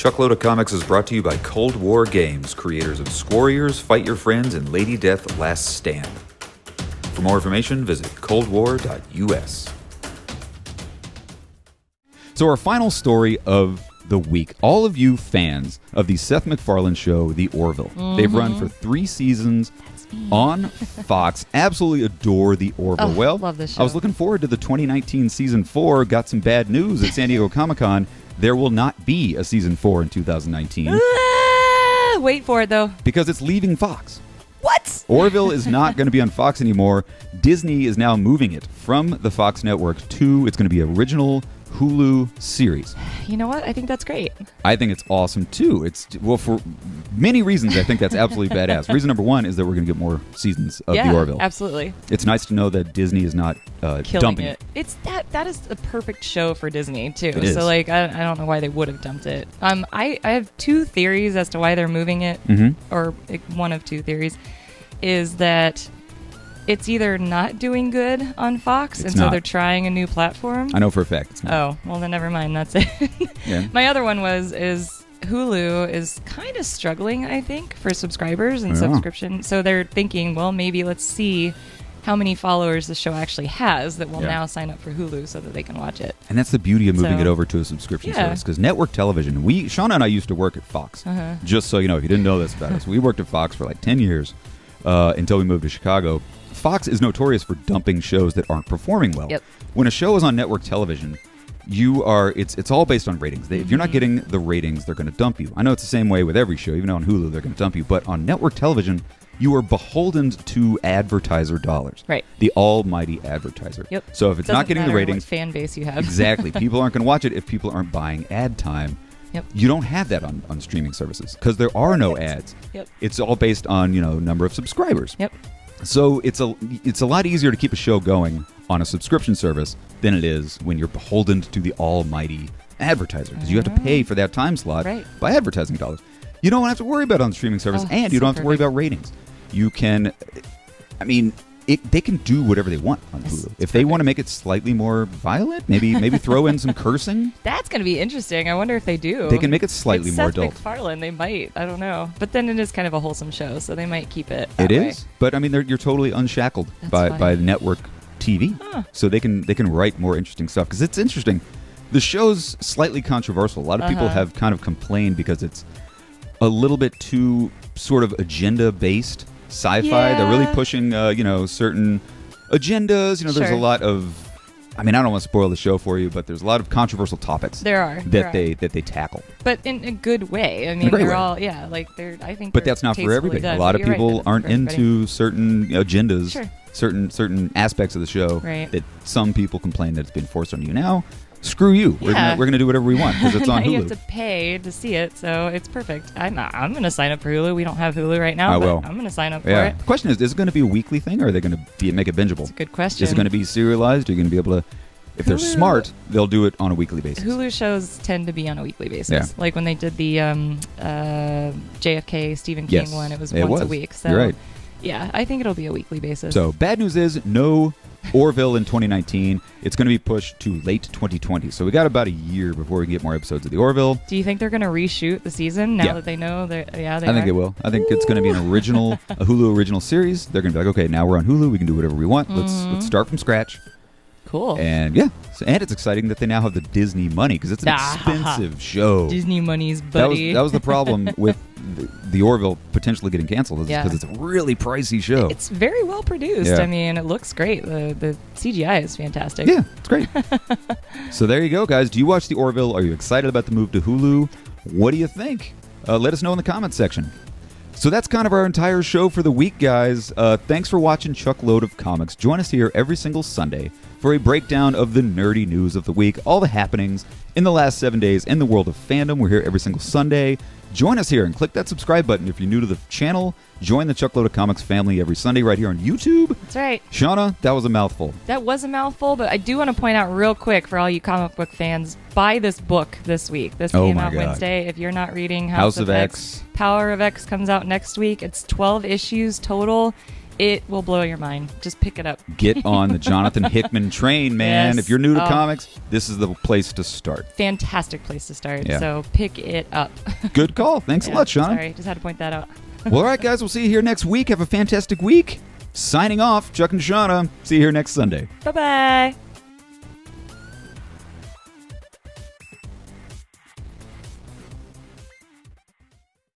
Chuckload of Comics is brought to you by Cold War Games, creators of Squarriors, Fight Your Friends, and Lady Death Last Stand. For more information, visit coldwar.us. So, our final story of the week. All of you fans of the Seth MacFarlane show, The Orville. They've run for three seasons on Fox. Absolutely adore The Orville. Oh, well, love this I was looking forward to the 2019 season four. Got some bad news at San Diego Comic Con. There will not be a season four in 2019 Ah, wait for it though. because it's leaving Fox. What? Orville is not going to be on Fox anymore. Disney is now moving it from the Fox network to it's going to be original Hulu series. You know what? I think that's great. I think it's awesome too. It's well for many reasons. I think that's absolutely badass. Reason number one is that we're going to get more seasons of yeah, the Orville. absolutely. It's nice to know that Disney is not uh, dumping it. It's that that is a perfect show for Disney too. It is. So like I, I don't know why they would have dumped it. Um, I I have two theories as to why they're moving it, Mhm. or one of two theories, is that it's either not doing good on Fox, It's and so not. they're trying a new platform. I know for a fact. Oh, well then never mind. That's it. Yeah. My other one was is Hulu is kind of struggling, I think, for subscribers and Yeah. subscription. So they're thinking, well, maybe let's see how many followers the show actually has that will Yeah. now sign up for Hulu so that they can watch it. And that's the beauty of moving So- it over to a subscription Yeah. service because network television. We Shauna and I used to work at Fox. Uh-huh. Just so you know, if you didn't know this about us, we worked at Fox for like ten years uh, until we moved to Chicago. Fox is notorious for dumping shows that aren't performing well. Yep. When a show is on network television, you are it's it's all based on ratings. They, If you're Mm-hmm. not getting the ratings, they're going to dump you. I know it's the same way with every show. Even on Hulu they're going to dump you, but on network television, you are beholden to advertiser dollars. Right. The almighty advertiser. Yep. So if it's Doesn't not getting the ratings, fan base you have. exactly. People aren't going to watch it if people aren't buying ad time. Yep. You don't have that on, on streaming services because there are no ads. Yep. It's all based on you know number of subscribers. Yep. So it's a it's a lot easier to keep a show going on a subscription service than it is when you're beholden to the almighty advertiser because you have to pay mm-hmm. for that time slot Right. by advertising dollars. You don't have to worry about it on streaming service, Oh, and you don't have to worry about ratings. You can, I mean. It, they can do whatever they want on Hulu. If they want to make it slightly more violent, maybe maybe throw in some cursing. That's going to be interesting. I wonder if they do. They can make it slightly it's more Seth adult. MacFarlane. They might. I don't know. But then it is kind of a wholesome show, so they might keep it. It way. is, but I mean, they're, you're totally unshackled That's by, funny. by network TV, Huh. so they can they can write more interesting stuff because it's interesting. The show's slightly controversial. A lot of people Uh-huh. have kind of complained because it's a little bit too sort of agenda based sci-fi. They're really pushing, uh, you know, certain agendas. You know, there's a lot of. I mean, I don't want to spoil the show for you, but there's a lot of controversial topics There are. that there are. they that they tackle. but in a good way. I mean, they're way. all yeah, like they're. I think. But that's not for everybody. done. A lot of You're right, people that's aren't into certain agendas, Sure. certain certain aspects of the show Right. that some people complain that it's been forced on you. Now, screw you. We're gonna we're gonna do whatever we want because it's on now you have to pay to see it, so it's perfect. I'm I'm gonna sign up for Hulu. We don't have Hulu right now. I but will. I'm gonna sign up for it. The question is, is it going to be a weekly thing or are they going to be make it bingeable? It's a good question. Is it going to be serialized? Are you going to be able to? If they're Hulu- smart, they'll do it on a weekly basis. Hulu shows tend to be on a weekly basis. Yeah. Like when they did the um, uh, JFK Stephen King Yes, one, it was it once a week. So right. yeah, I think it'll be a weekly basis. So bad news is no Orville in 2019. It's going to be pushed to late 2020. So we got about a year before we get more episodes of the Orville. do you think they're gonna reshoot the season now Yeah. that they know that? Yeah, they I think are? it will. I think it's going to be an original, a Hulu original series. They're going to be like, okay, now we're on Hulu. We can do whatever we want. Let's Mm-hmm. let's start from scratch. Cool. And yeah, so, and it's exciting that they now have the Disney money because it's an Ah, expensive show. Disney money's that was buddy. that was the problem with the, the Orville potentially getting canceled is Yeah. because it's a really pricey show. It's very well produced. Yeah. I mean, it looks great. The the CGI is fantastic. yeah, it's great. so there you go, guys. Do you watch the Orville? Are you excited about the move to Hulu? What do you think? Uh, let us know in the comments section. So that's kind of our entire show for the week, guys. Uh, thanks for watching Chuck Load of Comics. Join us here every single Sunday for a breakdown of the nerdy news of the week, all the happenings in the last seven days in the world of fandom. We're here every single Sunday. Join us here and click that subscribe button if you're new to the channel. Join the Chuck Load of Comics family every Sunday right here on YouTube. That's right. Shauna, that was a mouthful. That was a mouthful, but I do want to point out real quick for all you comic book fans, buy this book this week. This Oh came out God. Wednesday. If you're not reading House House, of X. Power of X comes out next week. It's 12 issues total. It will blow your mind. Just pick it up. Get on the Jonathan Hickman train, man. Yes. If you're new to Oh. comics, this is the place to start. Fantastic place to start. Yeah. So pick it up. Good call. Thanks a lot, Shauna. Sorry, just had to point that out. well, all right, guys. We'll see you here next week. Have a fantastic week. Signing off, Chuck and Shauna. See you here next Sunday. Bye bye.